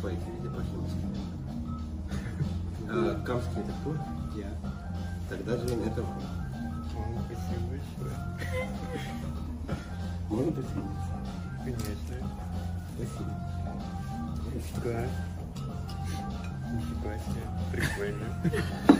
по очереди пошли. А Камский это кто? Я. Тогда, Жень, это вы. Спасибо большое. Можно присоединиться? Конечно. Спасибо. Да. Нифига себе. Прикольно.